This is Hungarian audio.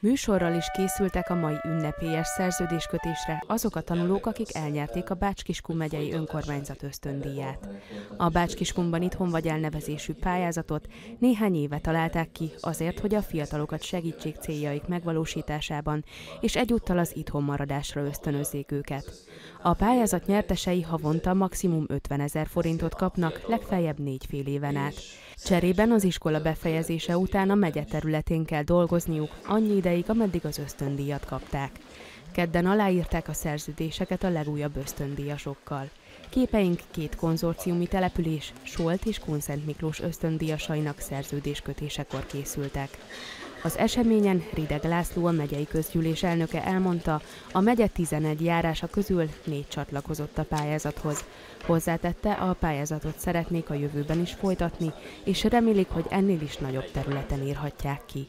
Műsorral is készültek a mai ünnepélyes szerződéskötésre azok a tanulók, akik elnyerték a Bács-Kiskun megyei önkormányzat ösztöndíját. A Bács-Kiskunban itthon vagy elnevezésű pályázatot néhány éve találták ki azért, hogy a fiatalokat segítsék céljaik megvalósításában, és egyúttal az itthon maradásra ösztönözzék őket. A pályázat nyertesei havonta maximum 50 ezer forintot kapnak, legfeljebb négy fél éven át. Cserében az iskola befejezése után a megye területén kell dolgozniuk, annyi ideig, ameddig az ösztöndíjat kapták. Kedden aláírták a szerződéseket a legújabb ösztöndíjasokkal. Képeink két konzorciumi település, Solt és Kunszent Miklós ösztöndíjasainak szerződéskötésekor készültek. Az eseményen Rideg László, a megyei közgyűlés elnöke elmondta, a megye 11 járása közül négy csatlakozott a pályázathoz. Hozzátette, a pályázatot szeretnék a jövőben is folytatni, és remélik, hogy ennél is nagyobb területen írhatják ki.